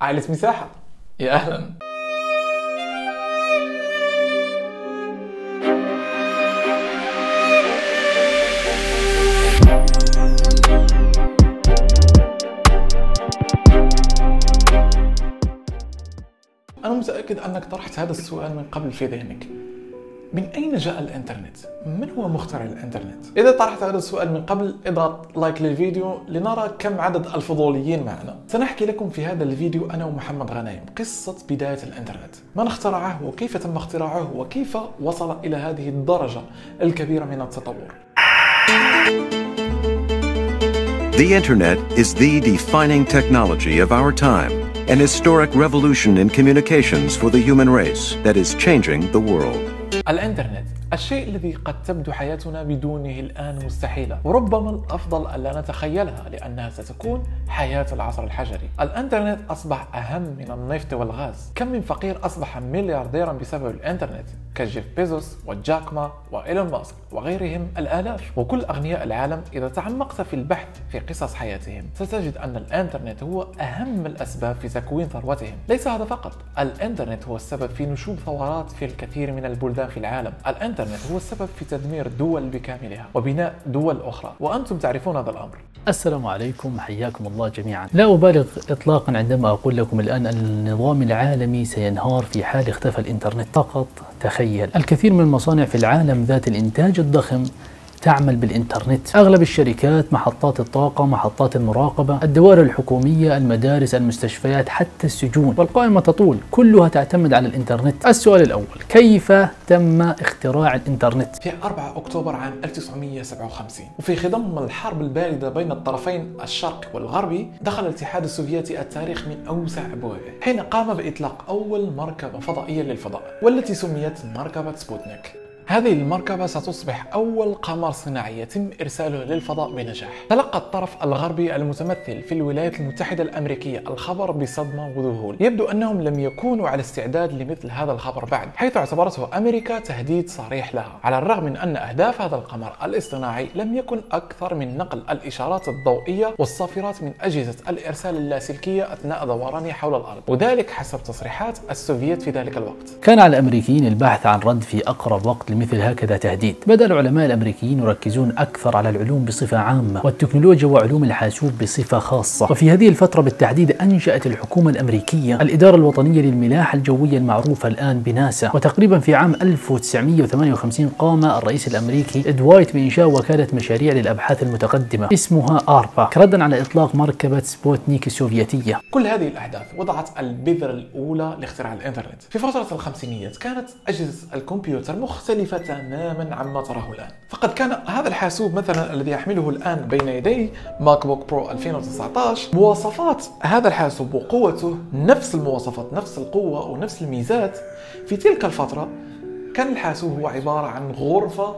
عائلة مساحة. يا أهلا. أنا متأكد أنك طرحت هذا السؤال من قبل في ذهنك. من أين جاء الإنترنت؟ من هو مخترع الإنترنت؟ إذا طرحت هذا السؤال من قبل اضغط لايك للفيديو لنرى كم عدد الفضوليين معنا سنحكي لكم في هذا الفيديو أنا ومحمد غنايم قصة بداية الإنترنت من اخترعه وكيف تم اختراعه وكيف وصل إلى هذه الدرجة الكبيرة من التطور The Internet is the defining technology of our time, an historic revolution in communications for the human race that is changing the world. الإنترنت. الشيء الذي قد تبدو حياتنا بدونه الآن مستحيلة. وربما الأفضل ألا نتخيلها لأنها ستكون حياة العصر الحجري. الإنترنت أصبح أهم من النفط والغاز. كم من فقير أصبح مليارديرا بسبب الإنترنت كجيف بيزوس وجاك ما وإيلون ماسك وغيرهم الآلاف. وكل أغنياء العالم إذا تعمقت في البحث في قصص حياتهم ستجد أن الإنترنت هو أهم الأسباب في تكوين ثروتهم. ليس هذا فقط الإنترنت هو السبب في نشوب ثورات في الكثير من البلدان في العالم. الإنترنت هو السبب في تدمير دول بكاملها وبناء دول أخرى. وأنتم تعرفون هذا الأمر. السلام عليكم حياكم الله جميعا. لا أبالغ إطلاقا عندما أقول لكم الآن أن النظام العالمي سينهار في حال اختفى الإنترنت فقط. تخيل. الكثير من المصانع في العالم ذات الإنتاج الضخم تعمل بالإنترنت. أغلب الشركات محطات الطاقة محطات المراقبة الدوائر الحكومية المدارس المستشفيات حتى السجون والقائمة تطول. كلها تعتمد على الإنترنت. السؤال الأول كيف تم اختراع الإنترنت؟ في 4 أكتوبر عام 1957 وفي خضم الحرب الباردة بين الطرفين الشرقي والغربي دخل الاتحاد السوفيتي التاريخ من أوسع أبوابه حين قام بإطلاق أول مركبة فضائية للفضاء والتي سميت مركبة سبوتنيك. هذه المركبة ستصبح أول قمر صناعي يتم إرساله للفضاء بنجاح. تلقى الطرف الغربي المتمثل في الولايات المتحدة الأمريكية الخبر بصدمة وذهول. يبدو أنهم لم يكونوا على استعداد لمثل هذا الخبر بعد، حيث اعتبرته أمريكا تهديد صريح لها، على الرغم من أن أهداف هذا القمر الاصطناعي لم يكن أكثر من نقل الإشارات الضوئية والصافرات من أجهزة الإرسال اللاسلكية أثناء دورانه حول الأرض، وذلك حسب تصريحات السوفيت في ذلك الوقت. كان على الأمريكيين البحث عن رد في أقرب وقت لمثل هكذا تهديد. بدأ العلماء الأمريكيين يركزون أكثر على العلوم بصفة عامة والتكنولوجيا وعلوم الحاسوب بصفة خاصة. وفي هذه الفترة بالتحديد أنشأت الحكومة الأمريكية الإدارة الوطنية للملاحة الجوية المعروفة الآن بناسا. وتقريبا في عام 1958 قام الرئيس الأمريكي إدوايت بإنشاء وكالة مشاريع للأبحاث المتقدمة اسمها ARPA ردا على إطلاق مركبة سبوتنيك السوفيتية. كل هذه الأحداث وضعت البذرة الأولى لاختراع الإنترنت. في فترة الخمسينيات كانت أجهزة الكمبيوتر مختلفة تماما عما تراه الآن؟ فقد كان هذا الحاسوب مثلا الذي أحمله الآن بين يدي MacBook Pro 2019 مواصفات هذا الحاسوب وقوته نفس المواصفات نفس القوة ونفس الميزات في تلك الفترة كان الحاسوب هو عبارة عن غرفة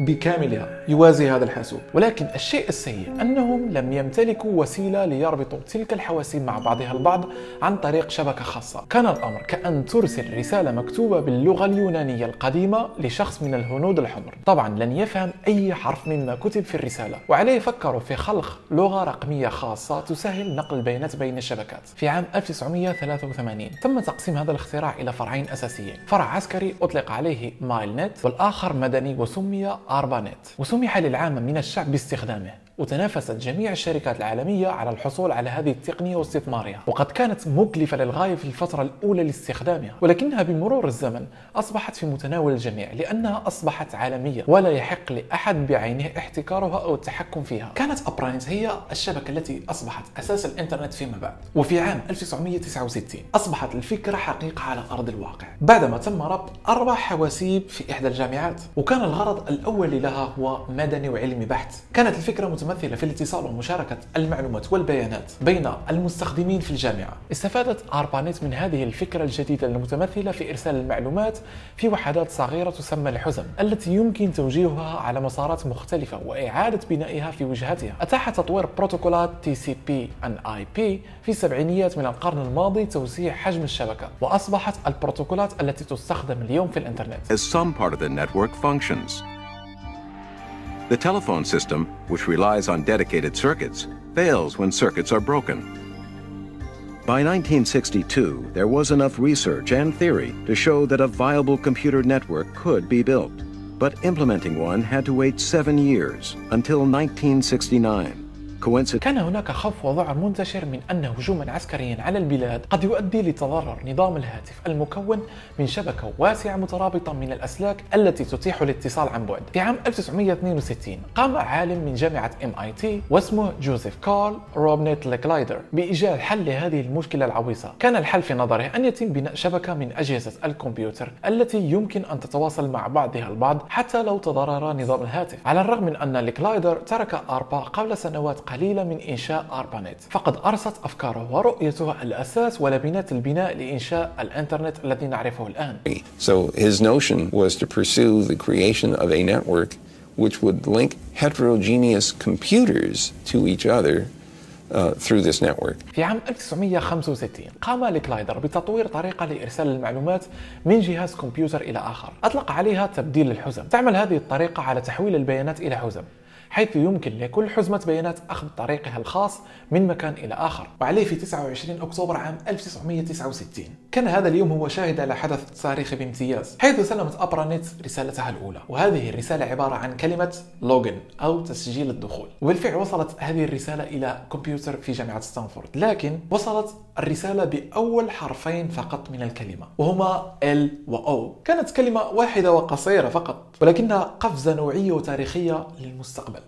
بكاملها يوازي هذا الحاسوب. ولكن الشيء السيء أنهم لم يمتلكوا وسيلة ليربطوا تلك الحواسيب مع بعضها البعض عن طريق شبكة خاصة. كان الأمر كأن ترسل رسالة مكتوبة باللغة اليونانية القديمة لشخص من الهنود الحمر. طبعا لن يفهم أي حرف مما كتب في الرسالة. وعليه فكروا في خلق لغة رقمية خاصة تسهل نقل البيانات بين الشبكات. في عام 1983 تم تقسيم هذا الاختراع إلى فرعين أساسيين. فرع عسكري أطلق عليه مايل نت والآخر مدني وسمي أربانيت وسمح للعامة من الشعب باستخدامه. وتنافست جميع الشركات العالمية على الحصول على هذه التقنية واستثمارها. وقد كانت مكلفة للغاية في الفترة الأولى لاستخدامها ولكنها بمرور الزمن أصبحت في متناول الجميع لأنها أصبحت عالمية ولا يحق لأحد بعينه احتكارها أو التحكم فيها. كانت أبرانيت هي الشبكة التي أصبحت أساس الإنترنت فيما بعد. وفي عام 1969 أصبحت الفكرة حقيقة على أرض الواقع. بعدما تم ربط أربع حواسيب في إحدى الجامعات وكان الغرض الأول لها هو مدني وعلمي بحت. كانت الفكرة متمثلة في الاتصال ومشاركة المعلومات والبيانات بين المستخدمين في الجامعة استفادت أربانيت من هذه الفكرة الجديدة المتمثلة في إرسال المعلومات في وحدات صغيرة تسمى الحزم التي يمكن توجيهها على مسارات مختلفة وإعادة بنائها في وجهتها أتاح تطوير بروتوكولات TCP and IP في السبعينيات من القرن الماضي توسيع حجم الشبكة وأصبحت البروتوكولات التي تستخدم اليوم في الإنترنت as some part of the network functions. The telephone system, which relies on dedicated circuits, fails when circuits are broken. By 1962, there was enough research and theory to show that a viable computer network could be built. But implementing one had to wait seven years until 1969. كان هناك خوف وذعر منتشر من أن هجوما عسكريا على البلاد قد يؤدي لتضرر نظام الهاتف المكون من شبكة واسعة مترابطة من الأسلاك التي تتيح الاتصال عن بعد. في عام 1962 قام عالم من جامعة MIT واسمه جوزيف كارل روبنيت لكلايدر بإيجاد حل لهذه المشكلة العويصة. كان الحل في نظره أن يتم بناء شبكة من أجهزة الكمبيوتر التي يمكن أن تتواصل مع بعضها البعض حتى لو تضرر نظام الهاتف. على الرغم من أن لكلايدر ترك أربا قبل سنوات قليلة من إنشاء أربانيت. فقد أرست أفكاره ورؤيته الأساس ولبنات البناء لإنشاء الإنترنت الذي نعرفه الآن. So his notion was to pursue the creation of a network which would link heterogeneous computers to each other Uh, through this network. في عام 1965 قام لكلايدر بتطوير طريقة لإرسال المعلومات من جهاز كمبيوتر إلى آخر. أطلق عليها تبديل الحزم. تعمل هذه الطريقة على تحويل البيانات إلى حزم. حيث يمكن لكل حزمة بيانات أخذ طريقها الخاص من مكان إلى آخر. وعليه في 29 أكتوبر عام 1969 كان هذا اليوم هو شاهد على حدث تاريخي بامتياز حيث سلمت ARPANET رسالتها الأولى. وهذه الرسالة عبارة عن كلمة login أو تسجيل الدخول. وبالفعل وصلت هذه الرسالة إلى كمبيوتر في جامعة ستانفورد. لكن وصلت الرسالة بأول حرفين فقط من الكلمة وهما L و O. كانت كلمة واحدة وقصيرة فقط ولكنها قفزة نوعية وتاريخية للمستقبل.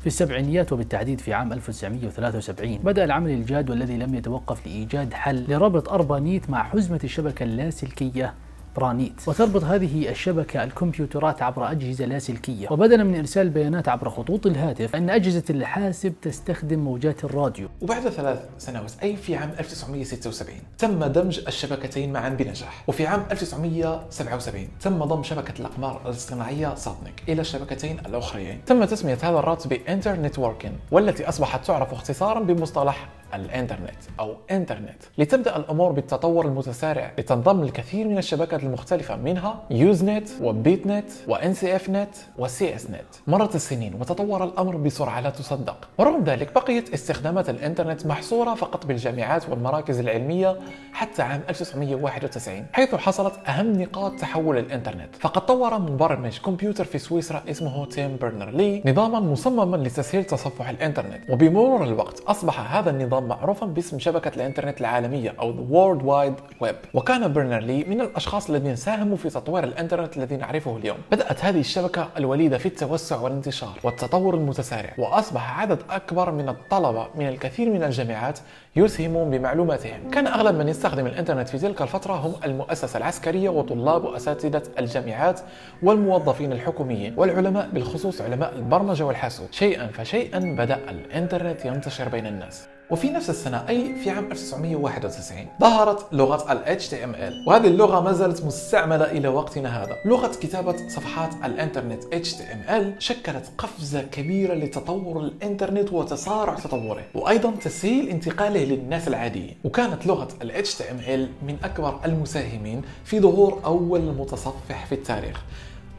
في السبعينيات وبالتحديد في عام 1973 بدأ العمل الجاد والذي لم يتوقف لإيجاد حل لربط أربانيت مع حزمة الشبكة اللاسلكية. برانيت. وتربط هذه الشبكة الكمبيوترات عبر أجهزة لاسلكية وبدلا من إرسال البيانات عبر خطوط الهاتف فإن أجهزة الحاسب تستخدم موجات الراديو. وبعد ثلاث سنوات أي في عام 1976 تم دمج الشبكتين معا بنجاح. وفي عام 1977 تم ضم شبكة الأقمار الاصطناعية SATNET إلى الشبكتين الأخريين. تم تسمية هذا الربط ب internetworking والتي أصبحت تعرف اختصارا بمصطلح الإنترنت أو إنترنت. لتبدأ الأمور بالتطور المتسارع لتنضم الكثير من الشبكات المختلفة منها يوز نت وبيت نت وان سي اف نت وسي اس نت مرت السنين وتطور الأمر بسرعة لا تصدق. ورغم ذلك بقيت استخدامات الإنترنت محصورة فقط بالجامعات والمراكز العلمية حتى عام 1991 حيث حصلت أهم نقاط تحول الإنترنت. فقد طور مبرمج كمبيوتر في سويسرا اسمه تيم برنر لي نظاما مصمما لتسهيل تصفح الإنترنت. وبمرور الوقت أصبح هذا النظام معروفا باسم شبكة الإنترنت العالمية أو The World Wide Web. وكان برنر لي من الأشخاص الذين ساهموا في تطوير الإنترنت الذي نعرفه اليوم. بدأت هذه الشبكة الوليدة في التوسع والانتشار والتطور المتسارع وأصبح عدد أكبر من الطلبة من الكثير من الجامعات يسهمون بمعلوماتهم. كان أغلب من يستخدم الإنترنت في تلك الفترة هم المؤسسة العسكرية وطلاب وأساتذة الجامعات والموظفين الحكوميين والعلماء بالخصوص علماء البرمجة والحاسوب. شيئا فشيئا بدأ الإنترنت ينتشر بين الناس. وفي نفس السنة أي في عام 1991 ظهرت لغة ال HTML وهذه اللغة ما زالت مستعملة إلى وقتنا هذا. لغة كتابة صفحات الإنترنت HTML شكلت قفزة كبيرة لتطور الإنترنت وتسارع تطوره وأيضا تسهيل انتقاله للناس العاديين. وكانت لغة ال HTML من أكبر المساهمين في ظهور أول متصفح في التاريخ.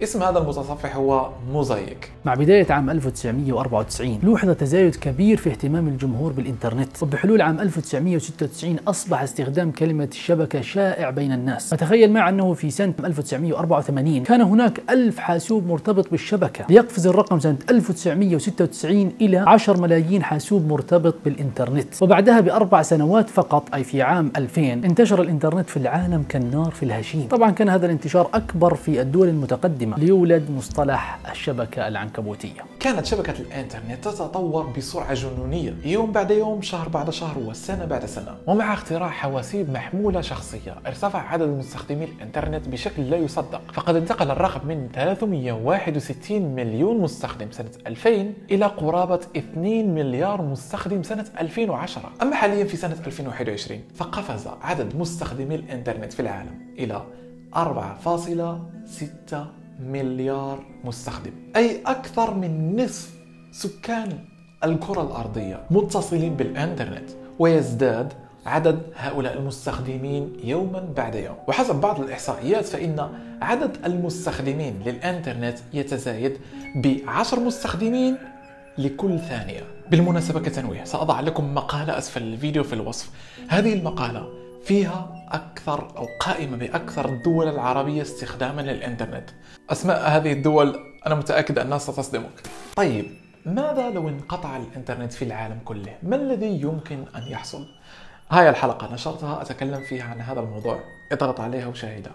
اسم هذا المتصفح هو موزايك. مع بداية عام 1994 لوحظ تزايد كبير في اهتمام الجمهور بالإنترنت وبحلول عام 1996 أصبح استخدام كلمة الشبكة شائع بين الناس. فتخيل معي أنه في سنة 1984 كان هناك ألف حاسوب مرتبط بالشبكة ليقفز الرقم سنة 1996 إلى 10 ملايين حاسوب مرتبط بالإنترنت. وبعدها بأربع سنوات فقط أي في عام 2000 انتشر الإنترنت في العالم كالنار في الهشيم. طبعا كان هذا الانتشار أكبر في الدول المتقدمة. ليولد مصطلح الشبكة العنكبوتية. كانت شبكة الإنترنت تتطور بسرعة جنونية يوم بعد يوم شهر بعد شهر وسنة بعد سنة. ومع اختراع حواسيب محمولة شخصية ارتفع عدد مستخدمي الإنترنت بشكل لا يصدق. فقد انتقل الرقم من 361 مليون مستخدم سنة 2000 إلى قرابة 2 مليار مستخدم سنة 2010 أما حاليا في سنة 2021 فقفز عدد مستخدمي الإنترنت في العالم إلى 4.6 مليار مستخدم. أي أكثر من نصف سكان الكرة الأرضية متصلين بالإنترنت ويزداد عدد هؤلاء المستخدمين يوما بعد يوم. وحسب بعض الإحصائيات فإن عدد المستخدمين للإنترنت يتزايد ب 10 مستخدمين لكل ثانية. بالمناسبة كتنويه سأضع لكم مقالة أسفل الفيديو في الوصف. هذه المقالة فيها أكثر أو قائمة بأكثر الدول العربية استخداما للإنترنت أسماء هذه الدول أنا متأكد أنها ستصدمك طيب ماذا لو انقطع الإنترنت في العالم كله؟ ما الذي يمكن أن يحصل؟ هاي الحلقة نشرتها أتكلم فيها عن هذا الموضوع اضغط عليها وشاهدها